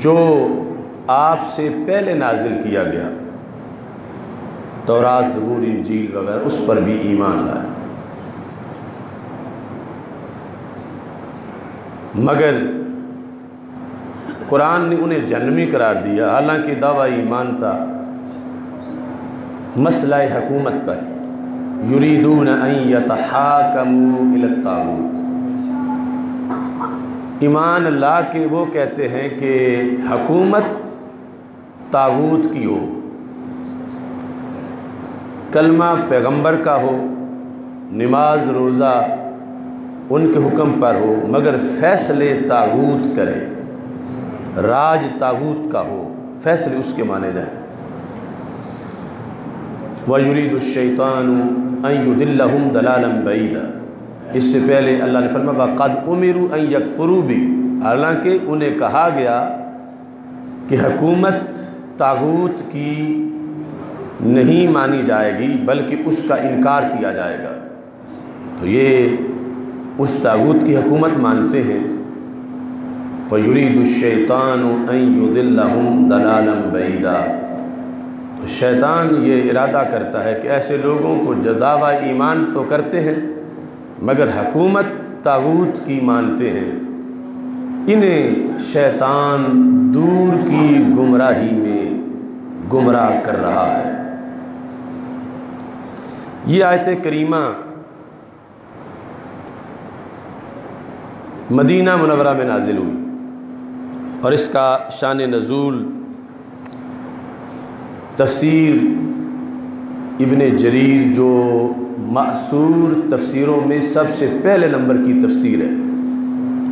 جو آپ سے پہلے نازل کیا گیا، تورات، زبور، انجیل وغیرہ، اس پر بھی ایمان لائے۔ مگر قرآن نے انہیں جنمی قرار دیا، حالانکہ دعوی ایمان تھا۔ مسئلہ حکومت پر، یریدون ان یتحاکموا الی الطاغوت۔ ایمان اللہ کے وہ کہتے ہیں کہ حکومت تاغوت کی ہو، کلمہ پیغمبر کا ہو، نماز روزہ ان کے حکم پر ہو، مگر فیصلے تاغوت کرے، راج تاغوت کا ہو، فیصلے اس کے مانے جائیں وَيُرِيدُ الشَّيْطَانُ أَن يُدِلَّهُمْ دَلَالًا بَعِيدًا۔ اس سے پہلے اللہ نے فرمایا قد امروا ان یکفروا بھی حالانکہ انہیں کہا گیا کہ حکومت تاغوت کی نہیں مانی جائے گی، بلکہ اس کا انکار کیا جائے گا۔ تو یہ اس تاغوت کی حکومت مانتے ہیں۔ فَيُرِيدُ الشَّيْطَانُ أَن يُدِلَّهُمْ دَلَالًا بَعِيدًا۔ تو شیطان یہ ارادہ کرتا ہے کہ ایسے لوگوں کو جداوہ ایمان تو کرتے ہیں مگر حکومت تاغوت کی مانتے ہیں۔ انہیں شیطان دور کی گمراہی میں گمراہ کر رہا ہے۔ یہ آیت کریمہ مدینہ منورہ میں نازل ہوئی اور اس کا شان نزول تفسیر ابن جریر جو معصور تفسیروں میں سب سے پہلے نمبر کی تفسیر ہے۔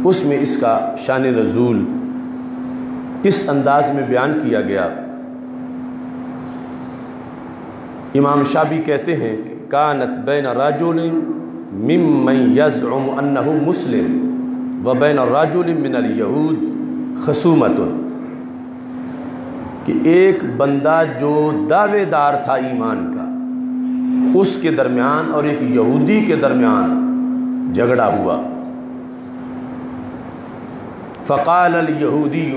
اس میں اس کا شان نزول اس انداز میں بیان کیا گیا۔ امام شابی کہتے ہیں کہ کانت بین راجول ممن یزعم انہ مسلم و بین راجول من الیہود خصومت کہ ایک بندہ جو دعوے دار تھا ایمان کا اس کے درمیان اور ایک یہودی کے درمیان جھگڑا ہوا۔ فقال الیہودی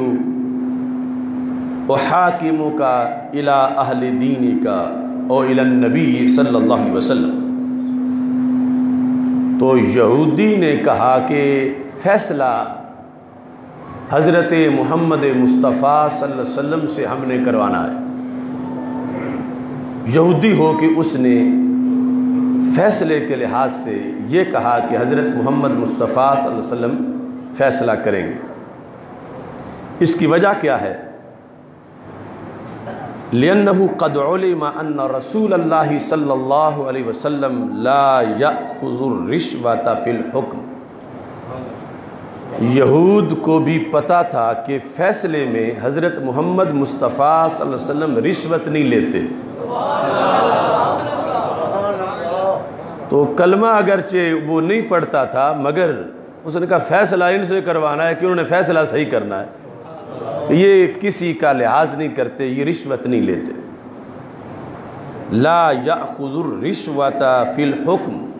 احاکم کا الى اہل دینی کا او النبی صلی اللہ علیہ وسلم. تو یہودی نے کہا کہ فیصلہ حضرت محمد مصطفیٰ صلی اللہ علیہ وسلم سے ہم نے کروانا ہے۔ یہودی ہو کہ اس نے فیصلے کے لحاظ سے یہ کہا کہ حضرت محمد مصطفیٰ صلی اللہ علیہ وسلم فیصلہ کریں گے۔ اس کی وجہ کیا ہے؟ لِأَنَّهُ قَدْ عُلِمَ أَنَّ رسول اللہ صلی اللہ علیہ وسلم لا يأخذ الرشوة فی الحکم یہود کو بھی پتا تھا کہ فیصلے میں حضرت محمد مصطفیٰ صلی اللہ علیہ وسلم رشوت نہیں لیتے۔ تو کلمہ اگرچہ وہ نہیں پڑھتا تھا، مگر اس نے کہا فیصلہ ان سے کروانا ہے کہ انہوں نے فیصلہ صحیح کرنا ہے۔ یہ کسی کا لحاظ نہیں کرتے، یہ رشوت نہیں لیتے۔ لا یأخذ الرشوت فی الحکم۔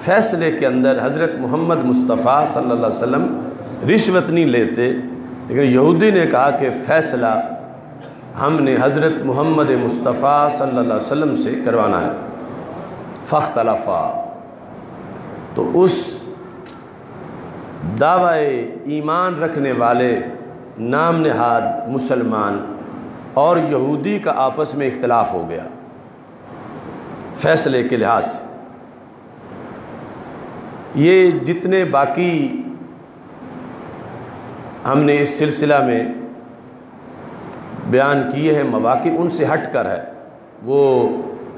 فیصلے کے اندر حضرت محمد مصطفیٰ صلی اللہ علیہ وسلم رشوت نہیں لیتے، لیکن یہودی نے کہا کہ فیصلہ ہم نے حضرت محمد مصطفیٰ صلی اللہ علیہ وسلم سے کروانا ہے۔ فخت الفا تو اس دعوی ایمان رکھنے والے نام نہاد مسلمان اور یہودی کا آپس میں اختلاف ہو گیا۔ فیصلے کے لحاظ سے۔ یہ جتنے باقی ہم نے اس سلسلہ میں بیان کیے ہیں، مواقع ان سے ہٹ کر ہے۔ وہ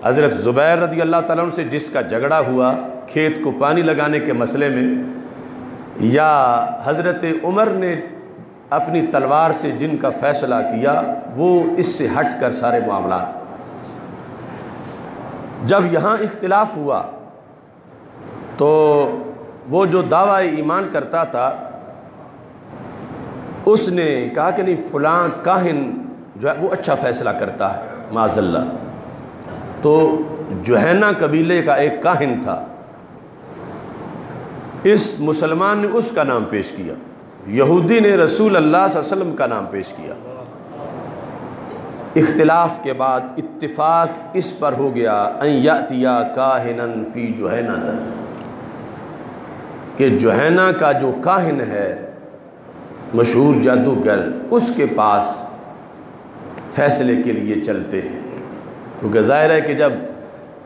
حضرت زبیر رضی اللہ تعالیٰ عنہ سے جس کا جھگڑا ہوا کھیت کو پانی لگانے کے مسئلے میں، یا حضرت عمر نے اپنی تلوار سے جن کا فیصلہ کیا، وہ اس سے ہٹ کر سارے معاملات۔ جب یہاں اختلاف ہوا، تو وہ جو دعوی ایمان کرتا تھا، اس نے کہا کہ نہیں، فلاں کاہن جو ہے وہ اچھا فیصلہ کرتا ہے معذ اللہ۔ تو جوہینا قبیلے کا ایک کاہن تھا۔ اس مسلمان نے اس کا نام پیش کیا۔ یہودی نے رسول اللہ صلی اللہ علیہ وسلم کا نام پیش کیا۔ اختلاف کے بعد اتفاق اس پر ہو گیا۔ یاتیا کاہنن فی جوہینا۔ تک کہ جوہینا کا جو کاہن ہے، مشہور جادوگر، اس کے پاس فیصلے کے لیے چلتے ہیں۔ کیونکہ ظاہر ہے کہ جب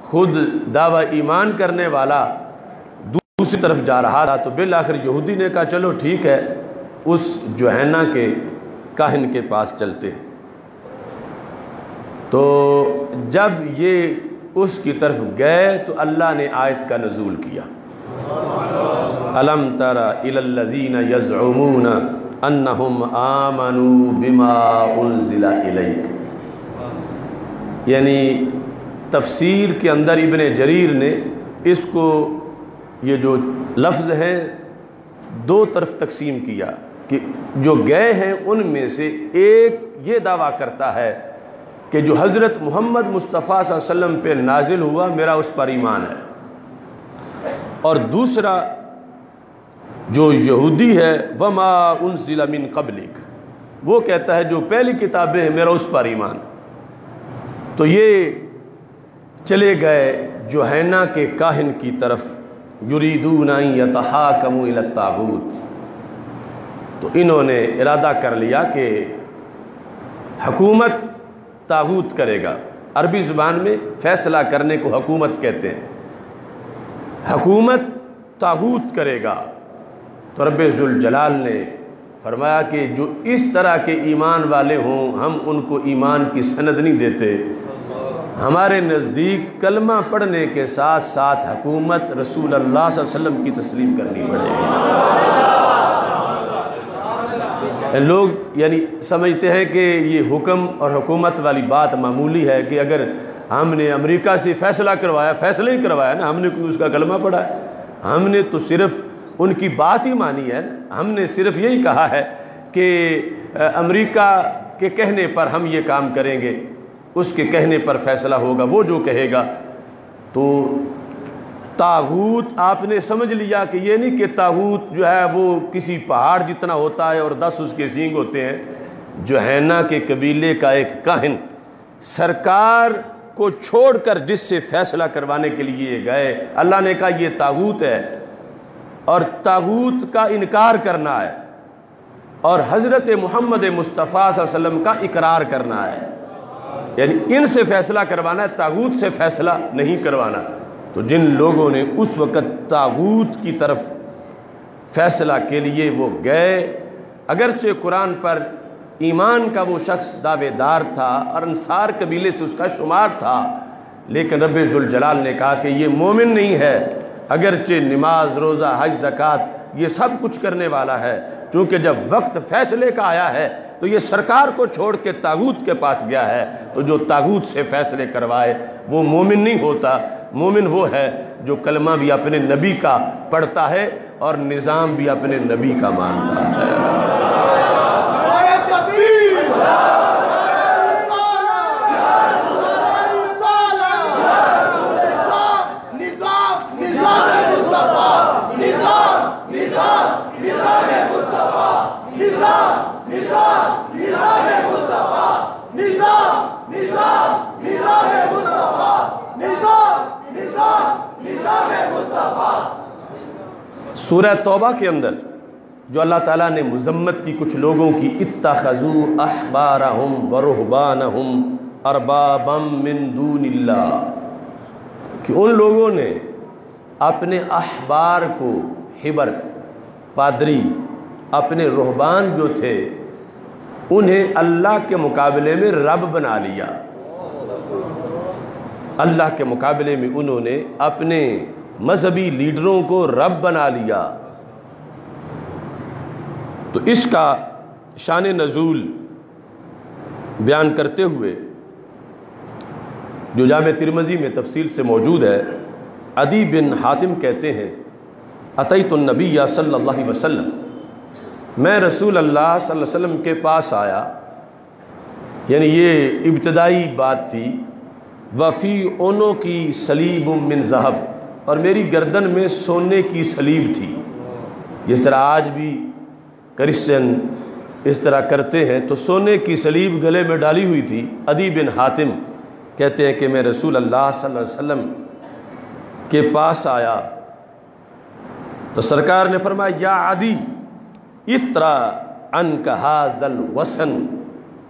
خود دعوی ایمان کرنے والا دوسری طرف جا رہا تھا تو بالآخر یہودی نے کہا، چلو ٹھیک ہے، اس جوہینا کے کاہن کے پاس چلتے ہیں۔ تو جب یہ اس کی طرف گئے تو اللہ نے آیت کا نزول کیا۔ علم ترا الذین یزعمون انہم آمنوا بما انزل الیک۔ یعنی تفسیر کے اندر ابن جریر نے اس کو یہ جو لفظ ہیں دو طرف تقسیم کیا کہ جو گئے ہیں ان میں سے ایک یہ دعویٰ کرتا ہے کہ جو حضرت محمد مصطفیٰ صلی اللہ علیہ وسلم پہ نازل ہوا میرا اس پر ایمان ہے۔ اور دوسرا جو یہودی ہے، وما انزل من قبلک، وہ کہتا ہے جو پہلی کتابیں ہیں، میرا اس پر ایمان۔ تو یہ چلے گئے جوہینا کے کاہن کی طرف، یریدون یتحاکموا الى الطاغوت۔ تو انہوں نے ارادہ کر لیا کہ حکومت تاغوت کرے گا۔ عربی زبان میں فیصلہ کرنے کو حکومت کہتے ہیں۔ حکومت تاغوت کرے گا۔ تو رب ذوالجلال نے فرمایا کہ جو اس طرح کے ایمان والے ہوں، ہم ان کو ایمان کی سند نہیں دیتے۔ ہمارے نزدیک کلمہ پڑھنے کے ساتھ ساتھ حکومت رسول اللہ صلی اللہ علیہ وسلم کی تسلیم کرنی پڑے گی۔ لوگ یعنی سمجھتے ہیں کہ یہ حکم اور حکومت والی بات معمولی ہے کہ اگر ہم نے امریکہ سے فیصلہ کروایا، فیصلہ ہی کروایا نا، ہم نے کوئی اس کا کلمہ پڑھا۔ ہے ہم نے تو صرف ان کی بات ہی مانی ہے نا۔ ہم نے صرف یہی کہا ہے کہ امریکہ کے کہنے پر ہم یہ کام کریں گے، اس کے کہنے پر فیصلہ ہوگا، وہ جو کہے گا۔ تو تاغوت آپ نے سمجھ لیا کہ یہ نہیں کہ تاغوت جو ہے وہ کسی پہاڑ جتنا ہوتا ہے اور دس اس کے سینگ ہوتے ہیں جوہینا کے قبیلے کا ایک کاہن۔ سرکار کو چھوڑ کر جس سے فیصلہ کروانے کے لیے گئے، اللہ نے کہا یہ تاغوت ہے۔ اور تاغوت کا انکار کرنا ہے اور حضرت محمد مصطفیٰ صلی اللہ علیہ وسلم کا اقرار کرنا ہے۔ یعنی ان سے فیصلہ کروانا ہے، تاغوت سے فیصلہ نہیں کروانا۔ تو جن لوگوں نے اس وقت تاغوت کی طرف فیصلہ کے لیے وہ گئے، اگرچہ قرآن پر ایمان کا وہ شخص دعوے دار تھا اور انصار قبیلے سے اس کا شمار تھا، لیکن رب ذوالجلال نے کہا کہ یہ مومن نہیں ہے۔ اگرچہ نماز، روزہ، حج، زکوٰۃ یہ سب کچھ کرنے والا ہے، چونکہ جب وقت فیصلے کا آیا ہے تو یہ سرکار کو چھوڑ کے تاغوت کے پاس گیا ہے، تو جو تاغوت سے فیصلے کروائے وہ مومن نہیں ہوتا۔ مومن وہ ہے جو کلمہ بھی اپنے نبی کا پڑھتا ہے اور نظام بھی اپنے نبی کا مانتا ہے۔ سورہ توبہ کے اندر جو اللہ تعالیٰ نے مذمت کی کچھ لوگوں کی، اتخذو احبارہم ورہبانہم اربابم من دون اللہ، کہ ان لوگوں نے اپنے احبار کو حبر، پادری، اپنے رہبان جو تھے، انہیں اللہ کے مقابلے میں رب بنا لیا۔ اللہ کے مقابلے میں انہوں نے اپنے مذہبی لیڈروں کو رب بنا لیا۔ تو اس کا شان نزول بیان کرتے ہوئے جو جامع ترمزی میں تفصیل سے موجود ہے ادی بن حاتم کہتے ہیں عطیت النبی صلی اللہ علیہ وسلم، میں رسول اللہ صلی اللہ علیہ وسلم کے پاس آیا۔ یعنی یہ ابتدائی بات تھی۔ وفی اونوں کی سلیب من ذہب۔ اور میری گردن میں سونے کی سلیب تھی۔ جس طرح آج بھی کرسچن اس طرح کرتے ہیں، تو سونے کی سلیب گلے میں ڈالی ہوئی تھی۔ ادی بن حاتم کہتے ہیں کہ میں رسول اللہ صلی اللہ علیہ وسلم کے پاس آیا۔ تو سرکار نے فرمایا، یا عدی اترا ان کا حاضل وسن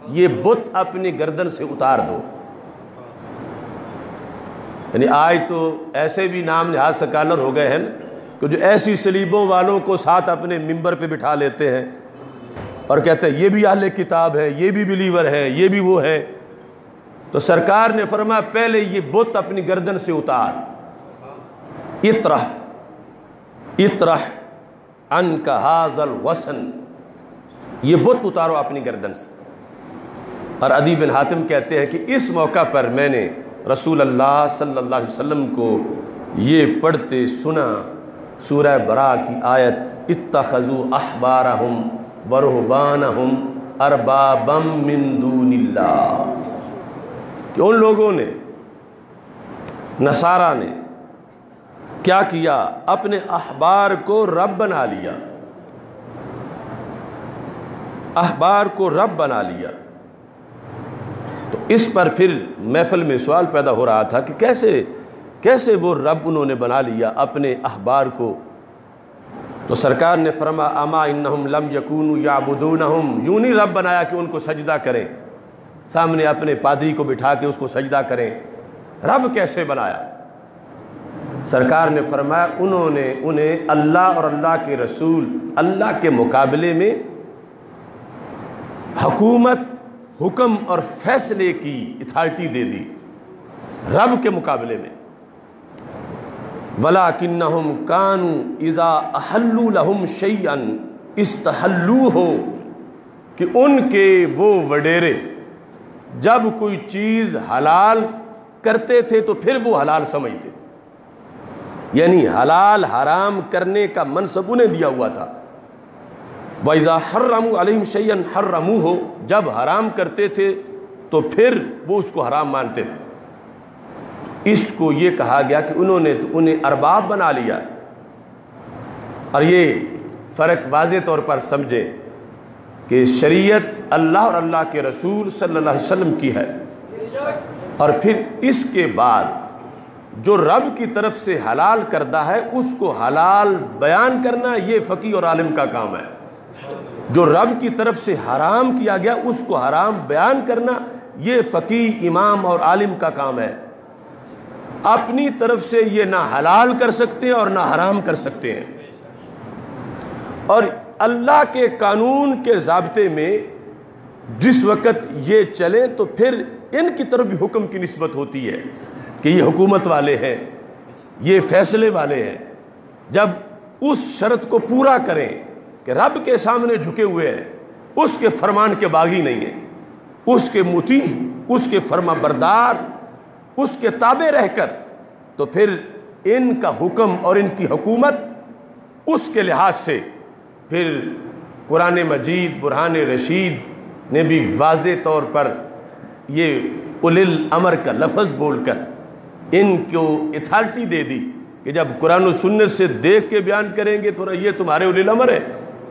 یہ بت اپنی گردن سے اتار دو۔ یعنی آج تو ایسے بھی نام لحاظ سکالر ہو گئے ہیں کہ جو ایسی سلیبوں والوں کو ساتھ اپنے ممبر پہ بٹھا لیتے ہیں اور کہتے ہیں، یہ بھی اہل کتاب ہے یہ بھی بلیور ہے یہ بھی وہ ہے تو سرکار نے فرمایا، پہلے یہ بت اپنی گردن سے اتار۔ اطرح اطرح ان کا حاضل وسن یہ بت اتارو اپنی گردن سے۔ اور ادیب بن حاتم کہتے ہیں کہ اس موقع پر میں نے رسول اللہ صلی اللہ علیہ وسلم کو یہ پڑھتے سنا، سورہ برا کی آیت اتخذو احبارہم ورہبانہم اربابم من دون اللہ۔ کہ ان لوگوں نے، نصارہ نے کیا کیا؟ اپنے احبار کو رب بنا لیا۔ احبار کو رب بنا لیا۔ اس پر پھر محفل میں سوال پیدا ہو رہا تھا کہ کیسے کیسے وہ رب انہوں نے بنا لیا اپنے احبار کو؟ تو سرکار نے فرما اما انہم لم یکون یعبدونہم؟ یوں نہیں رب بنایا کہ ان کو سجدہ کریں، سامنے اپنے پادری کو بٹھا کے اس کو سجدہ کریں۔ رب کیسے بنایا؟ سرکار نے فرمایا، انہوں نے انہیں اللہ اور اللہ کے رسول، اللہ کے مقابلے میں حکومت حکم اور فیصلے کی اتھارٹی دے دی رب کے مقابلے میں۔ ولا کنہم کانو ازا احلو لہم شیئن استحلو ہو کہ ان کے وہ وڈیرے جب کوئی چیز حلال کرتے تھے تو پھر وہ حلال سمجھتے تھے۔ یعنی حلال حرام کرنے کا منصب انہیں دیا ہوا تھا۔ وَإِذَا حَرَّمُوا عَلَيْهِمْ شَيْئًا حَرَّمُوهُ، جب حرام کرتے تھے تو پھر وہ اس کو حرام مانتے تھے۔ اس کو یہ کہا گیا کہ انہوں نے تو انہیں ارباب بنا لیا۔ اور یہ فرق واضح طور پر سمجھیں کہ شریعت اللہ اور اللہ کے رسول صلی اللہ علیہ وسلم کی ہے۔ اور پھر اس کے بعد جو رب کی طرف سے حلال کردہ ہے، اس کو حلال بیان کرنا یہ فقی اور عالم کا کام ہے۔ جو رب کی طرف سے حرام کیا گیا، اس کو حرام بیان کرنا یہ فقی امام اور عالم کا کام ہے۔ اپنی طرف سے یہ نہ حلال کر سکتے ہیں اور نہ حرام کر سکتے ہیں۔ اور اللہ کے قانون کے ضابطے میں جس وقت یہ چلیں تو پھر ان کی طرف بھی حکم کی نسبت ہوتی ہے کہ یہ حکومت والے ہیں، یہ فیصلے والے ہیں۔ جب اس شرط کو پورا کریں کہ رب کے سامنے جھکے ہوئے ہیں، اس کے فرمان کے باغی نہیں ہیں۔ اس کے متی، اس کے فرما بردار، اس کے تابع رہ کر۔ تو پھر ان کا حکم اور ان کی حکومت اس کے لحاظ سے۔ پھر قرآن مجید، برہان رشید نے بھی واضح طور پر یہ اول الامر کا لفظ بول کر ان کو اتھارٹی دے دی کہ جب قرآن و سنت سے دیکھ کے بیان کریں گے، تو یہ تمہارے اول الامر ہے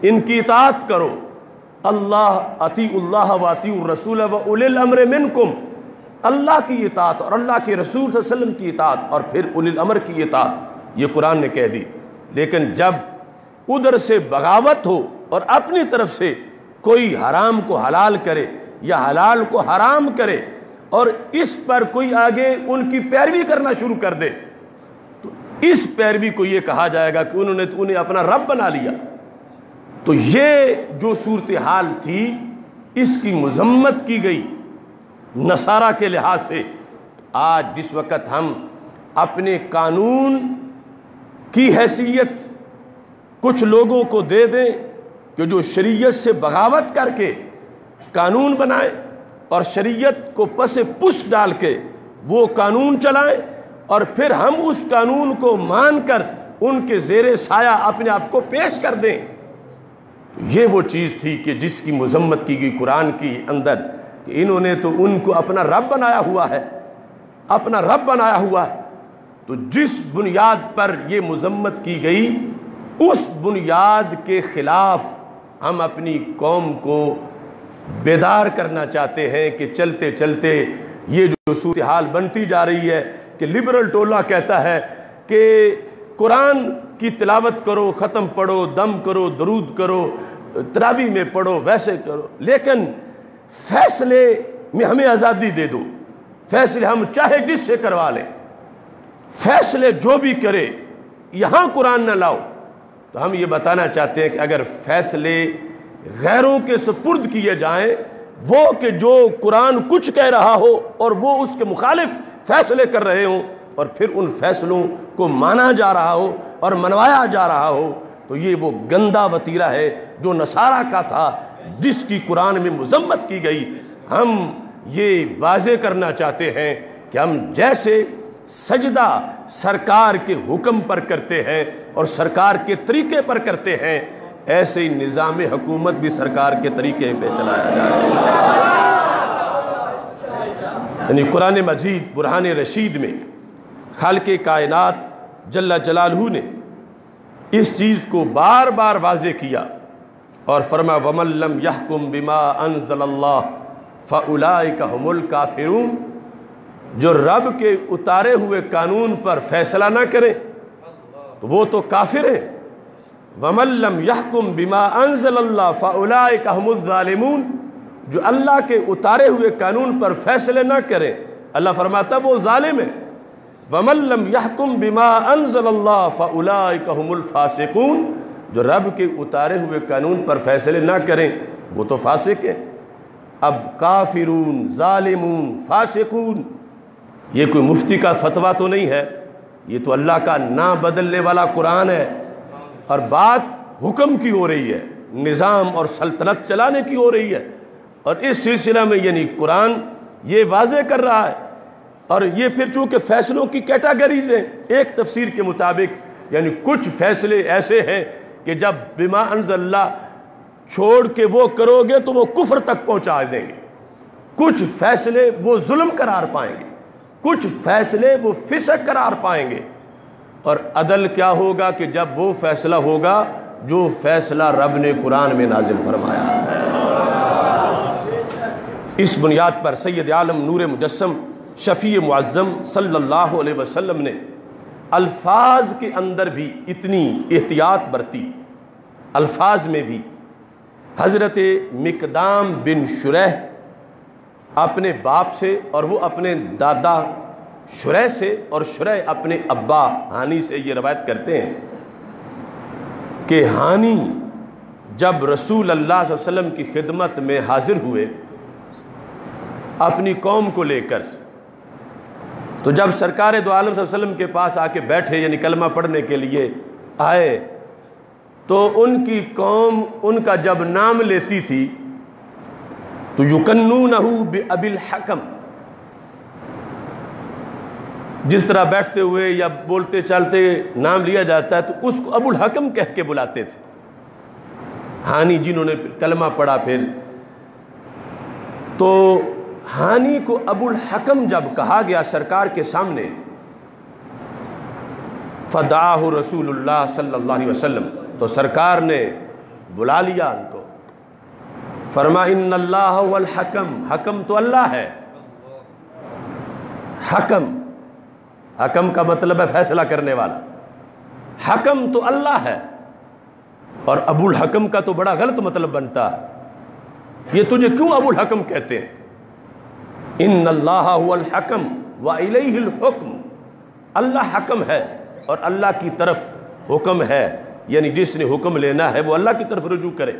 ان کی اطاعت کرو۔ اللہ عطی اللہ و عطی الرسول و اول الامر منکم۔ اللہ کی اطاعت اور اللہ کے رسول صلی اللہ علیہ وسلم کی اطاعت اور پھر اول الامر کی اطاعت۔ یہ قرآن نے کہہ دی۔ لیکن جب ادھر سے بغاوت ہو اور اپنی طرف سے کوئی حرام کو حلال کرے یا حلال کو حرام کرے اور اس پر کوئی آگے ان کی پیروی کرنا شروع کر دے، تو اس پیروی کو یہ کہا جائے گا کہ انہوں نے تو انہیں اپنا رب بنا لیا۔ تو یہ جو صورتحال تھی، اس کی مذمت کی گئی نصارہ کے لحاظ سے۔ آج جس وقت ہم اپنے قانون کی حیثیت کچھ لوگوں کو دے دیں کہ جو شریعت سے بغاوت کر کے قانون بنائے اور شریعت کو پس پس ڈال کے وہ قانون چلائیں اور پھر ہم اس قانون کو مان کر ان کے زیر سایہ اپنے آپ کو پیش کر دیں۔ یہ وہ چیز تھی کہ جس کی مذمت کی گئی قرآن کی اندر کہ انہوں نے تو ان کو اپنا رب بنایا ہوا ہے، اپنا رب بنایا ہوا ہے۔ تو جس بنیاد پر یہ مذمت کی گئی، اس بنیاد کے خلاف ہم اپنی قوم کو بیدار کرنا چاہتے ہیں کہ چلتے چلتے یہ جو صورتحال بنتی جا رہی ہے کہ لبرل ٹولہ کہتا ہے کہ قرآن کی تلاوت کرو، ختم پڑھو، دم کرو، درود کرو تراوی میں پڑھو، ویسے کرو۔ لیکن فیصلے میں ہمیں آزادی دے دو۔ فیصلے ہم چاہے جس سے کروا لیں۔ فیصلے جو بھی کرے، یہاں قرآن نہ لاؤ۔ تو ہم یہ بتانا چاہتے ہیں کہ اگر فیصلے غیروں کے سپرد کیے جائیں، وہ کہ جو قرآن کچھ کہہ رہا ہو اور وہ اس کے مخالف فیصلے کر رہے ہوں اور پھر ان فیصلوں کو مانا جا رہا ہو اور منوایا جا رہا ہو، تو یہ وہ گندا وطیرہ ہے جو نصارہ کا تھا، جس کی قرآن میں مذمت کی گئی۔ ہم یہ واضح کرنا چاہتے ہیں کہ ہم جیسے سجدہ سرکار کے حکم پر کرتے ہیں اور سرکار کے طریقے پر کرتے ہیں، ایسے ہی نظام حکومت بھی سرکار کے طریقے پہ چلایا جائے یعنی قرآن مجید، برہان رشید میں خالق کائنات جل جلالہ نے اس چیز کو بار بار واضح کیا اور فرما وَمَن لَمْ يَحْكُمْ بِمَا أَنزَلَ اللَّهِ فَأُولَئِكَ هُمُ الْكَافِرُونَ۔ جو رب کے اتارے ہوئے قانون پر فیصلہ نہ کرے، وہ تو کافر ہیں۔ وَمَن لَمْ يَحْكُمْ بِمَا أَنزَلَ اللَّهِ فَأُولَئِكَ هُمُ الظَّالِمُونَ۔ جو اللہ کے اتارے ہوئے قانون پر فیصلے نہ کرے، اللہ فرماتا، وہ ظالم ہے وَمَن لَمْ يَحْكُمْ بِمَا أَنزَلَ اللَّهِ فَأُولَئِكَ هُمُ الْفَاسِقُونَ، جو رب کے اتارے ہوئے قانون پر فیصلے نہ کریں، وہ تو فاسق ہیں۔ اب کافرون، ظالمون، فاسقون، یہ کوئی مفتی کا فتویٰ تو نہیں ہے۔ یہ تو اللہ کا نہ بدلنے والا قرآن ہے۔ اور بات حکم کی ہو رہی ہے، نظام اور سلطنت چلانے کی ہو رہی ہے۔ اور اس سلسلہ میں یعنی قرآن یہ واضح کر رہا ہے۔ اور یہ پھر چونکہ فیصلوں کی کیٹاگریز ہیں، ایک تفسیر کے مطابق یعنی کچھ فیصلے ایسے ہیں کہ جب بما انزل اللہ چھوڑ کے وہ کرو گے تو وہ کفر تک پہنچا دیں گے۔ کچھ فیصلے وہ ظلم قرار پائیں گے، کچھ فیصلے وہ فسق قرار پائیں گے۔ اور عدل کیا ہوگا کہ جب وہ فیصلہ ہوگا، جو فیصلہ رب نے قرآن میں نازل فرمایا۔ اس بنیاد پر سید عالم نور مجسم شفیع معظم صلی اللہ علیہ وسلم نے الفاظ کے اندر بھی اتنی احتیاط برتی۔ الفاظ میں بھی۔ حضرت مقدام بن شرح اپنے باپ سے اور وہ اپنے دادا شرح سے اور شرح اپنے ابا ہانی سے یہ روایت کرتے ہیں کہ ہانی جب رسول اللہ صلی اللہ علیہ وسلم کی خدمت میں حاضر ہوئے، اپنی قوم کو لے کر تو جب سرکار دو عالم صلی اللہ علیہ وسلم کے پاس آ کے بیٹھے یعنی کلمہ پڑھنے کے لیے آئے، تو ان کی قوم ان کا جب نام لیتی تھی، تو یکنونہو بأبی الحکم، جس طرح بیٹھتے ہوئے یا بولتے چلتے نام لیا جاتا ہے، تو اس کو ابو الحکم کہہ کے بلاتے تھے۔ ہانی جنہوں نے کلمہ پڑھا پھر، تو ہانی کو ابو الحکم جب کہا گیا سرکار کے سامنے فداہ رسول اللہ صلی اللہ علیہ وسلم، تو سرکار نے بلا لیا ان کو۔ فرما، ان اللہ الحکم، حکم تو اللہ ہے۔ حکم حکم کا مطلب ہے فیصلہ کرنے والا۔ حکم تو اللہ ہے۔ اور ابو الحکم کا تو بڑا غلط مطلب بنتا ہے۔ یہ تجھے کیوں ابو الحکم کہتے ہیں؟ ان اللہ الحکم و الیہ الحکم۔ اللہ حکم ہے اور اللہ کی طرف حکم ہے یعنی جس نے حکم لینا ہے وہ اللہ کی طرف رجوع کرے۔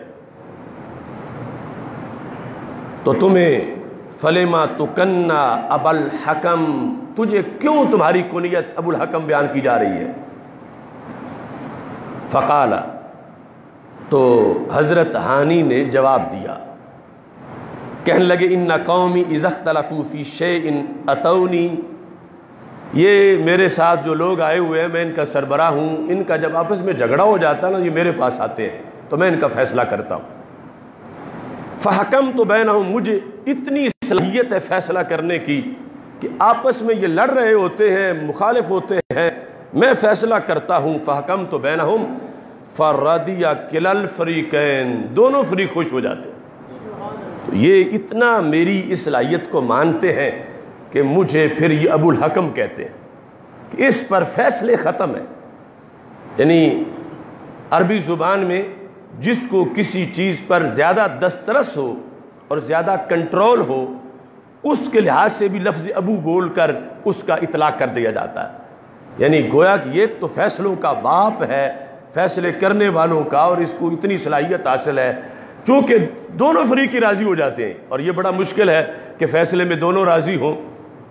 تو تمہیں فلیما تکنا اب الحکم تجھے کیوں تمہاری کنیت ابو الحکم بیان کی جا رہی ہے؟ فقالا تو حضرت ہانی نے جواب دیا۔ کہنے لگے، ان قومی ازخ تلفوفی شے ان اتونی. یہ میرے ساتھ جو لوگ آئے ہوئے ہیں، میں ان کا سربراہ ہوں، ان کا جب آپس میں جھگڑا ہو جاتا ہے نا، یہ میرے پاس آتے ہیں، تو میں ان کا فیصلہ کرتا ہوں۔ فحکم تو بہن ہوں مجھے اتنی صلاحیت ہے فیصلہ کرنے کی کہ آپس میں یہ لڑ رہے ہوتے ہیں، مخالف ہوتے ہیں، میں فیصلہ کرتا ہوں۔ فحکم تو بہن ہوں فردیا کلل فریقین دونوں فریق خوش ہو جاتے ہیں۔ تو یہ اتنا میری صلاحیت کو مانتے ہیں کہ مجھے پھر یہ ابو الحکم کہتے ہیں کہ اس پر فیصلے ختم ہیں۔ یعنی عربی زبان میں جس کو کسی چیز پر زیادہ دسترس ہو اور زیادہ کنٹرول ہو، اس کے لحاظ سے بھی لفظ ابو بول کر اس کا اطلاق کر دیا جاتا ہے۔ یعنی گویا کہ یہ تو فیصلوں کا باپ ہے، فیصلے کرنے والوں کا اور اس کو اتنی صلاحیت حاصل ہے۔ چونکہ دونوں فریقی راضی ہو جاتے ہیں اور یہ بڑا مشکل ہے کہ فیصلے میں دونوں راضی ہوں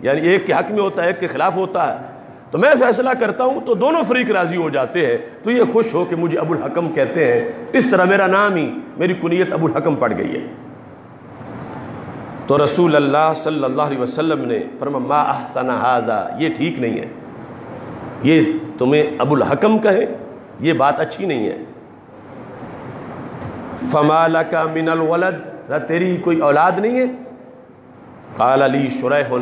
یعنی ایک کے حق میں ہوتا ہے، ایک کے خلاف ہوتا ہے۔ تو میں فیصلہ کرتا ہوں تو دونوں فریق راضی ہو جاتے ہیں۔ تو یہ خوش ہو کہ مجھے ابو الحکم کہتے ہیں، اس طرح میرا نام ہی، میری کنیت ابو الحکم پڑ گئی ہے۔ تو رسول اللہ صلی اللہ علیہ وسلم نے فرما، ما احسن حاضہ یہ ٹھیک نہیں ہے۔ یہ تمہیں ابو الحکم کہے، یہ بات اچھی نہیں ہے۔ فما لکا من الولد تیری کوئی اولاد نہیں ہے؟ قال علی شرح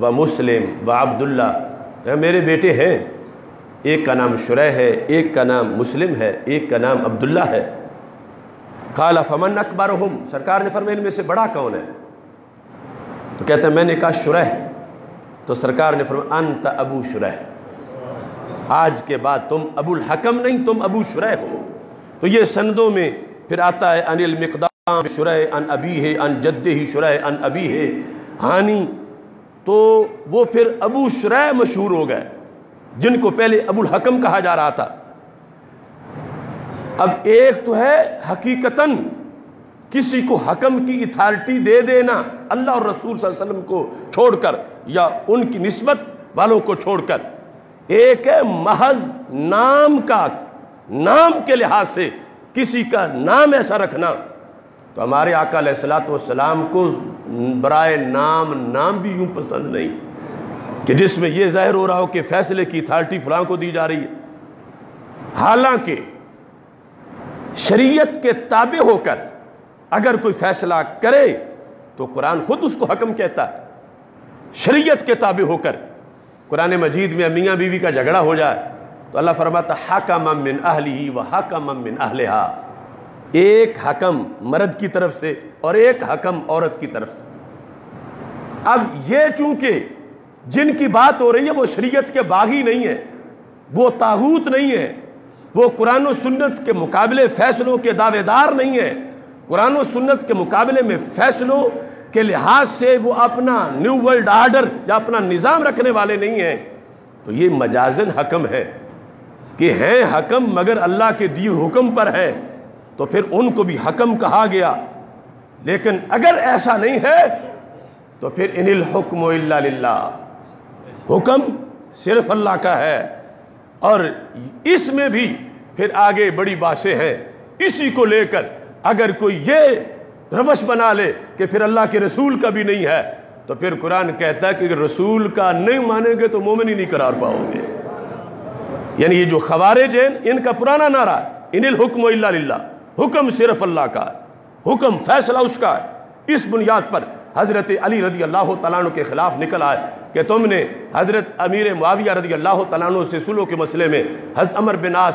و مسلم و عبداللہ میرے بیٹے ہیں، ایک کا نام شرح ہے، ایک کا نام مسلم ہے، ایک کا نام عبداللہ ہے۔ قال فمن اکبرہم سرکار نے فرمایا، ان میں سے بڑا کون ہے؟ تو کہتے ہیں میں نے کہا شرح تو سرکار نے فرمایا، انت ابو شرح آج کے بعد تم ابو الحکم نہیں، تم ابو شرح ہو۔ تو یہ سندوں میں پھر آتا ہے ان المقدام شرح ان ابی ہے ان جد ہی شرح ان ابی ہے ہانی تو وہ پھر ابو شرح مشہور ہو گئے، جن کو پہلے ابو الحکم کہا جا رہا تھا۔ اب ایک تو ہے حقیقتاً کسی کو حکم کی اتھارٹی دے دینا، اللہ اور رسول صلی اللہ علیہ وسلم کو چھوڑ کر یا ان کی نسبت والوں کو چھوڑ کر۔ ایک ہے محض نام کا، نام کے لحاظ سے کسی کا نام ایسا رکھنا، تو ہمارے آقا علیہ السلاۃ والسلام کو برائے نام نام بھی یوں پسند نہیں کہ جس میں یہ ظاہر ہو رہا ہو کہ فیصلے کی اتھارٹی فلاں کو دی جا رہی ہے۔ حالانکہ شریعت کے تابع ہو کر اگر کوئی فیصلہ کرے تو قرآن خود اس کو حکم کہتا ہے۔ شریعت کے تابع ہو کر قرآن مجید میں میاں بیوی کا جھگڑا ہو جائے۔ تو اللہ فرماتا حکم من اہلی و حکم من اہلہا. ایک حکم مرد کی طرف سے اور ایک حکم عورت کی طرف سے۔ اب یہ چونکہ جن کی بات ہو رہی ہے وہ شریعت کے باغی نہیں ہے وہ تاغوت نہیں ہے وہ قرآن و سنت کے مقابلے فیصلوں کے دعوے دار نہیں ہے قرآن و سنت کے مقابلے میں فیصلوں کے لحاظ سے وہ اپنا نیو ورلڈ آرڈر یا اپنا نظام رکھنے والے نہیں ہیں۔ تو یہ مجازن حکم ہے۔ کہ ہیں حکم مگر اللہ کے دیو حکم پر ہے، تو پھر ان کو بھی حکم کہا گیا۔ لیکن اگر ایسا نہیں ہے، تو پھر ان الحکم الا للہ۔ حکم صرف اللہ کا ہے۔ اور اس میں بھی پھر آگے بڑی باتیں ہیں۔ اسی کو لے کر اگر کوئی یہ روش بنا لے کہ پھر اللہ کے رسول کا بھی نہیں ہے، تو پھر قرآن کہتا ہے کہ رسول کا نہیں مانیں گے تو مومن ہی نہیں قرار پاؤ گے۔ یعنی یہ جو خوارج ہیں، ان کا پرانا نعرہ ان الحکم الا للہ۔ حکم صرف اللہ کا ہے۔ حکم فیصلہ اس کا ہے۔ اس بنیاد پر حضرت علی رضی اللہ تعالیٰ عنہ کے خلاف نکل آئے کہ تم نے حضرت امیر معاویہ رضی اللہ تعالیٰ عنہ سے سلو کے مسئلے میں حضرت عمر بن آس